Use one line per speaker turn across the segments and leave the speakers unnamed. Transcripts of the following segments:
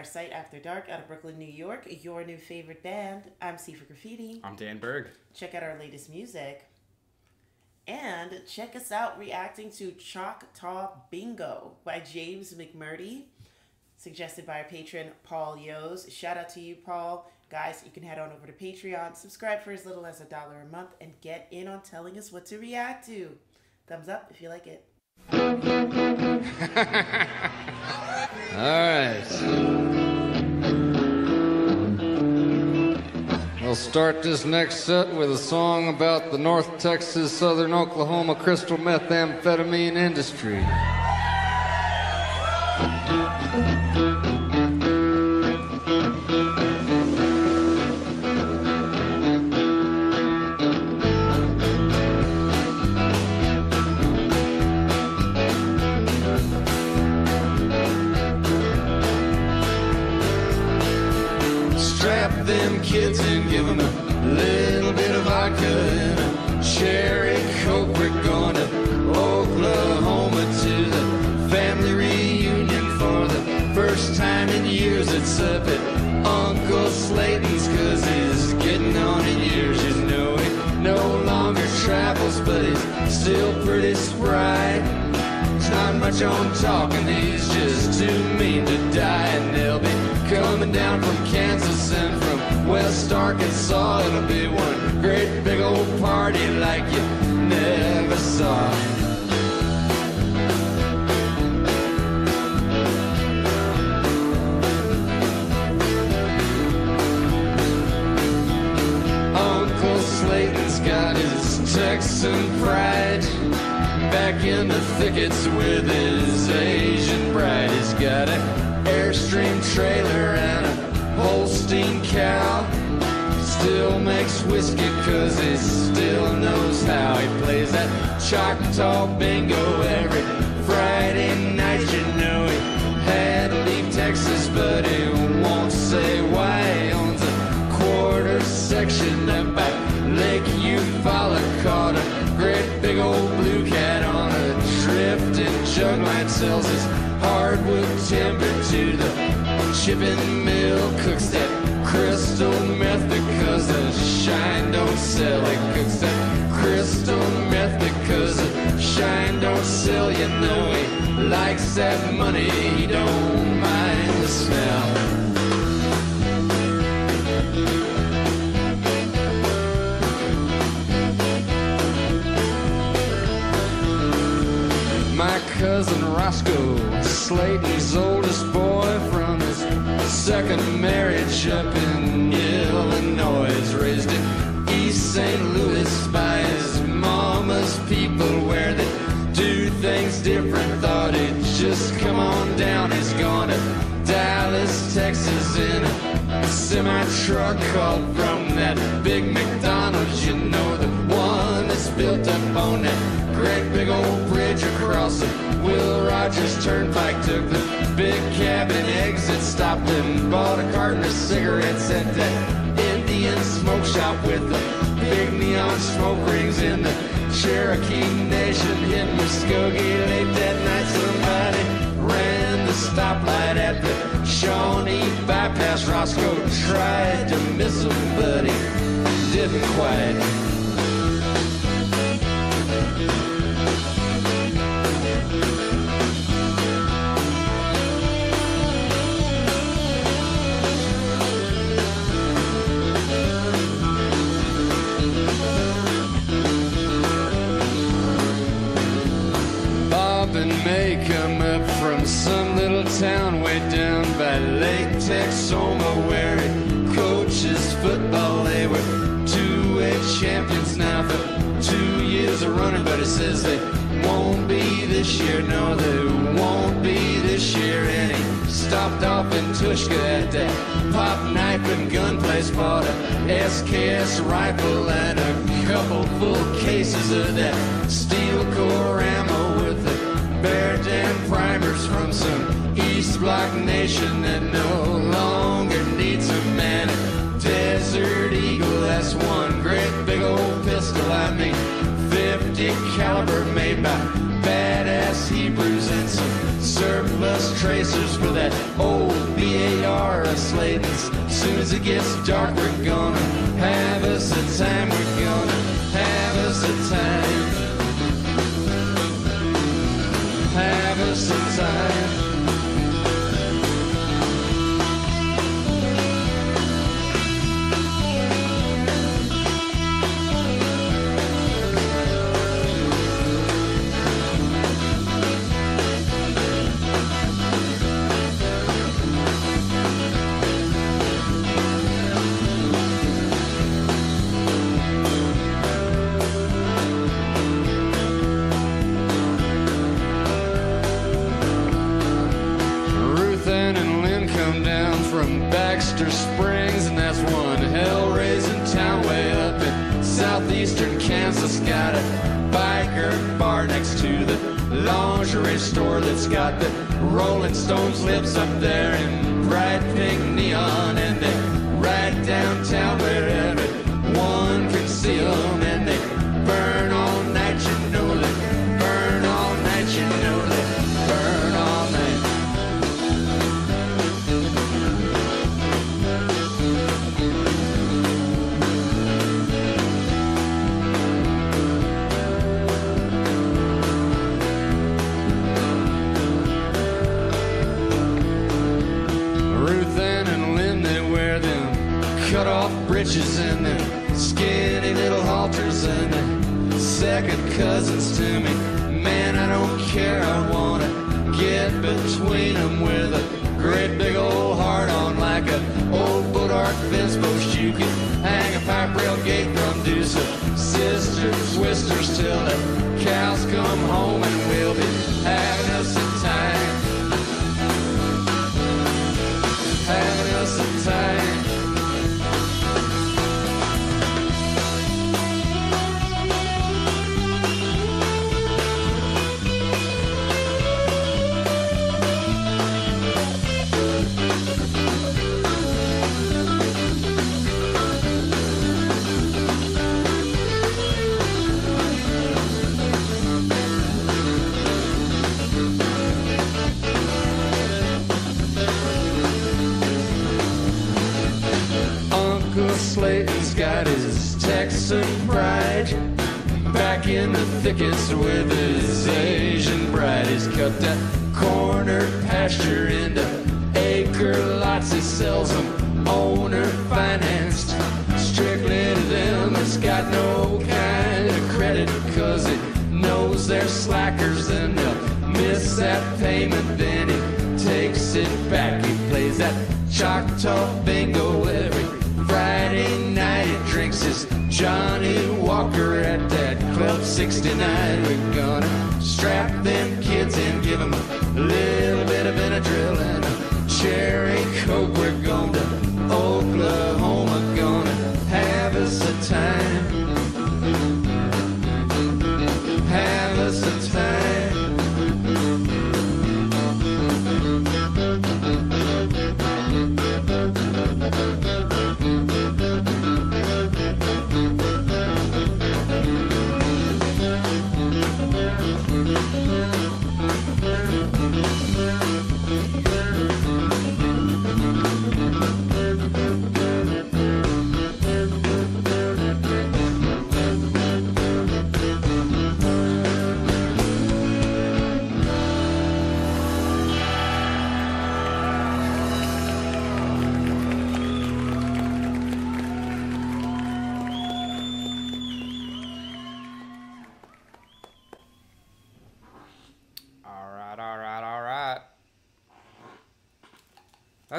What's up, guys? We are Sight After Dark out of Brooklyn, New York, your new favorite band. I'm Sifa Graffiti.
I'm Dan Berg.
Check out our latest music. And check us out reacting to Choctaw Bingo by James McMurdy, suggested by our patron Paul Yoes. Shout out to you, Paul. Guys, you can head on over to Patreon, subscribe for as little as a dollar a month, and get in on telling us what to react to. Thumbs up if you like it.
All right. We'll start this next set with a song about the North Texas, Southern Oklahoma crystal methamphetamine industry. Much on talking, he's just too mean to die. And they'll be coming down from Kansas and from West Arkansas. It'll be one great big old party like you never saw. Uncle Slayton's got his Texan pride. Back in the thickets with his Asian bride. He's got an Airstream trailer and a Holstein cow. Still makes whiskey cause he still knows how. He plays that Choctaw bingo every Friday night. You know he had to leave Texas, but he won't say why. He owns a quarter section up by Lake Eufaula. Caught a great big old blue cat jug. Sells his hardwood timber to the chipping mill. Cooks that crystal meth because the shine don't sell. He cooks that crystal meth because the shine don't sell. You know he likes that money. He don't mind the smell. Cousin Roscoe, Slayton's oldest boy from his second marriage up in Illinois, raised in East St. Louis by his mama's people where they do things different. Thought he'd just come on down. He's gone to Dallas, Texas in a semi truck called from that big McDonald's. You know, the one that's built up on that great big old bridge across the Will Rogers Turnpike. Took the big cabin exit, stopped and bought a carton of cigarettes at that Indian smoke shop with the big neon smoke rings in the Cherokee Nation. Hit Muskogee late that night. Somebody ran the stoplight at the Shawnee bypass. Roscoe tried to miss him, but he didn't quite. Texoma where he coaches football. They were two-way champions now for two years of running, but he says they won't be this year. No, they won't be this year. And he stopped off in Tushka at that pop knife and gun place, bought a SKS rifle and a couple full cases of that steel core ammo with the Berdan primers from some Block nation that no longer needs a man. Desert Eagle, that's one great big old pistol. I mean, 50 caliber made by badass Hebrews and some surplus tracers for that old BAR of Slayton's. Soon as it gets dark, we're gonna have us a time. We're gonna have us a time. Have us a time. Springs, and that's one hell-raising town way up in southeastern Kansas. Got a biker bar next to the lingerie store that's got the Rolling Stones lips up there in bright pink neon, and they ride downtown cut off breeches and them skinny little halters and they second cousins to me. Man, I don't care, I wanna get between them with a great big old heart on like a bois d'arc fence post. You can hang a pipe rail gate from some sister twisters till the cows come home and we'll be having us Texan pride. Back in the thickets with his Asian bride. He's cut that corner pasture into acre lots. He sells them owner financed. Strictly to them, it's got no kind of credit. Cause it knows they're slackers and they'll miss that payment. Then he takes it back. He plays that Choctaw bingo every Friday night. He drinks his Johnnie Walker at that Club 69. We're gonna strap them kids and give them a little bit of Benadryl and a cherry coke. We're going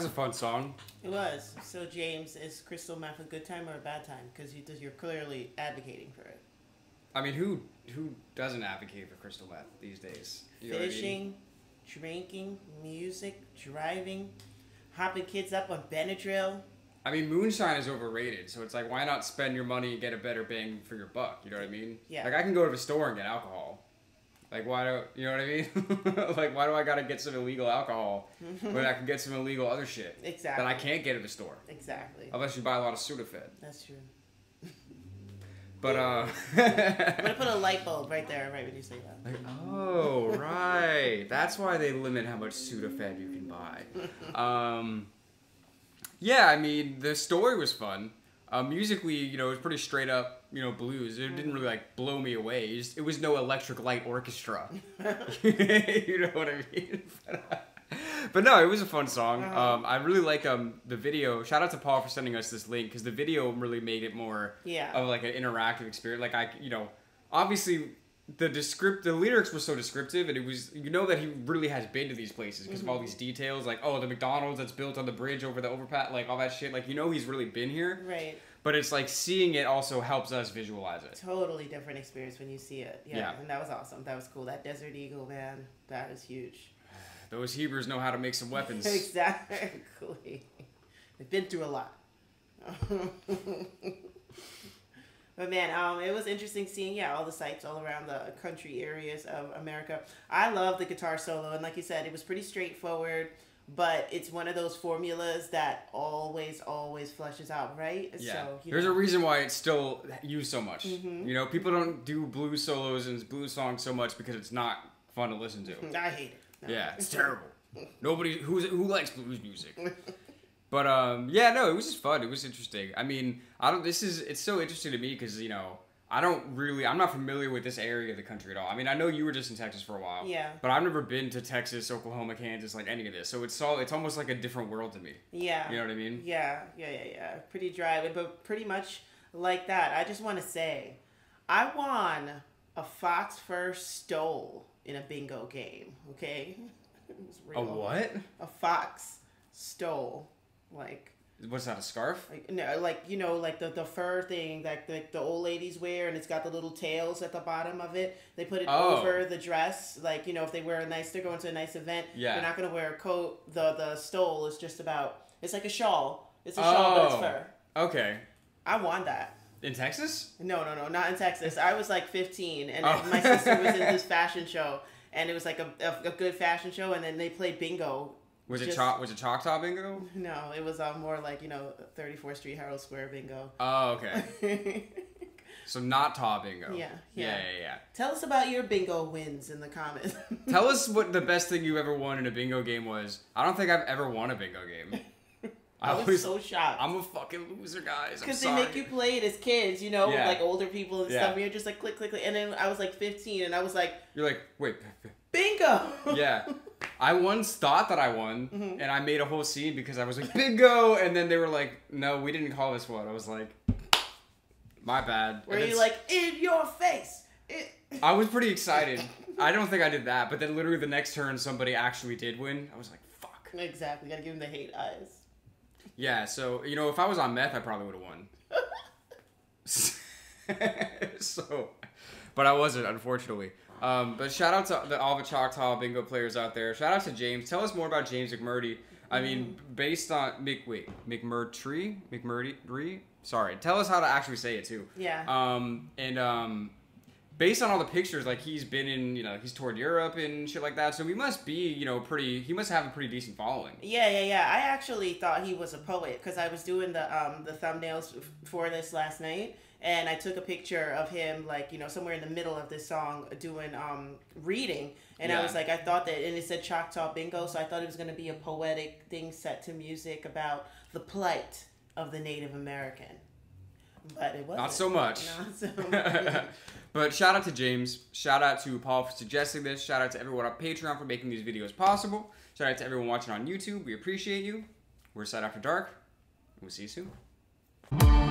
That's a fun song.
It was. So, James, is crystal meth a good time or a bad time? Because you, you're clearly advocating for it.
I mean, who who doesn't advocate for crystal meth these days? You what I mean?
Fishing, drinking, music, driving, hopping kids up on Benadryl.
I mean, moonshine is overrated, so it's like, why not spend your money and get a better bang for your buck? You know what I mean?
Yeah.
Like, I can go to the store and get alcohol. Like, why do you know what I mean? like, why do I gotta get some illegal alcohol when I can get some illegal other shit
Exactly.
that I can't get at the store?
Exactly.
Unless you buy a lot of Sudafed.
That's true.
But uh,
I'm gonna put a light bulb right there, right when you say that.
like, oh right, that's why they limit how much Sudafed you can buy. Um, yeah, I mean the story was fun. Uh, musically, you know, it was pretty straight up, you know, blues. It didn't really like blow me away. It, just, it was no electric light orchestra. you know what I mean? but no, it was a fun song.
Uh-huh.
Um, I really like um the video. Shout out to Paul for sending us this link because the video really made it more
Yeah.
of like an interactive experience. Like I, you know, obviously the descript the lyrics were so descriptive and it was you know that he really has been to these places because of all these details like oh the McDonald's that's built on the bridge over the overpass like all that shit like you know he's really been here
Right.
But it's like seeing it also helps us visualize it
Totally different experience when you see it. Yeah.
Yeah.
And that was awesome. That was cool. That Desert Eagle, man, that is huge.
those Hebrews know how to make some weapons
exactly. They've been through a lot. but man, um, it was interesting seeing yeah all the sites all around the country areas of America. I love the guitar solo, and like you said, it was pretty straightforward. But it's one of those formulas that always, always flushes out, right?
yeah
So,
there's
know,
a reason why it's still used so much
Mhm.
you know people don't do blues solos and blues songs so much because it's not fun to listen to
I hate it. No.
Yeah, it's terrible. Nobody who's who likes blues music. But um, yeah, no, it was just fun. It was interesting. I mean, I don't. This is it's so interesting to me because you know I don't really I'm not familiar with this area of the country at all. I mean, I know you were just in Texas for a while.
Yeah.
But I've never been to Texas, Oklahoma, Kansas, like any of this. So it's all it's almost like a different world to me.
Yeah.
You know what I mean?
Yeah, yeah, yeah, yeah. Pretty dry, but pretty much like that. I just want to say, I won a fox fur stole in a bingo game. Okay,
A what?
A fox stole, like,
What's that? A scarf?
like no, like you know, like the the fur thing that the, the old ladies wear, and it's got the little tails at the bottom of it. They put it
Oh.
over the dress, like you know, if they wear a nice, they're going to a nice event.
Yeah.
they're not gonna wear a coat. The the stole is just about. It's like a shawl. It's a shawl, but it's
Oh.
fur.
Okay.
I want that.
In Texas?
No, no, no, not in Texas. I was like 15, and
Oh.
my sister was in this fashion show, and it was like a, a, a good fashion show, and then they played bingo.
Was it
Just-
Cho- was it Choctaw bingo?
No, it was uh, more like you know 34th Street Herald Square bingo.
Oh, okay. So not Taw bingo.
Yeah,
Yeah,
yeah.
yeah, yeah.
Tell us about your bingo wins in the comments.
Tell us what the best thing you ever won in a bingo game was. I don't think I've ever won a bingo game.
I was
always-
so shocked.
I'm a fucking loser, guys. I'm
Because they make you play it as kids, you know,
Yeah.
like older people and
Yeah.
stuff. And you're just like click, click, click. And then I was like 15, and I was like,
You're like, wait.
bingo!
Yeah. I once thought that I won,
Mm-hmm.
and I made a whole scene because I was like, bingo! And then they were like, no, we didn't call this one. I was like, my bad.
Where
And
you're like, in your face! It-
I was pretty excited. I don't think I did that, but then literally the next turn, somebody actually did win. I was like, fuck.
exactly. Gotta give them the hate eyes.
Yeah, so, you know, if I was on meth, I probably would have won. so, but I wasn't, unfortunately. Um, but shout out to the, all the Choctaw bingo players out there. Shout out to James. Tell us more about James McMurdy. I mean, based on Mc wait McMurtry McMurdy. Sorry, tell us how to actually say it too.
Yeah.
Um, and um, based on all the pictures, like he's been in, you know, he's toured Europe and shit like that. So he must be, you know, pretty. He must have a pretty decent following.
Yeah, yeah, yeah. I actually thought he was a poet because I was doing the um the thumbnails for this last night, and I took a picture of him like you know somewhere in the middle of this song doing um reading, and I was like I thought that, and it said Choctaw Bingo, so I thought it was gonna be a poetic thing set to music about the plight of the Native American, but it wasn't.
Not so much.
Not so much.
but shout out to James. Shout out to Paul for suggesting this. Shout out to everyone on Patreon for making these videos possible. Shout out to everyone watching on YouTube. We appreciate you. We're Sight After Dark. We'll see you soon.